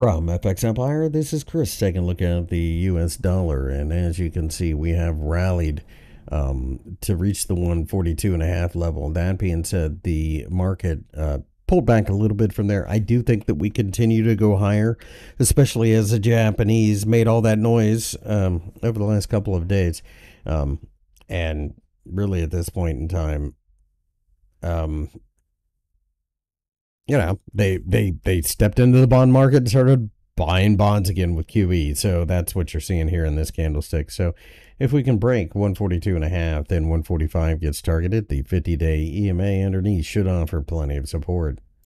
From FX Empire, this is Chris taking a look at the US dollar. And as you can see, we have rallied um, to reach the 142 and a half level. That being said, the market uh, pulled back a little bit from there. I do think that we continue to go higher, especially as the Japanese made all that noise um, over the last couple of days. Um, and really, at this point in time, um, you know, they they they stepped into the bond market and started buying bonds again with QE. So that's what you're seeing here in this candlestick. So if we can break 142 and a half, then 145 gets targeted. The 50 day EMA underneath should offer plenty of support.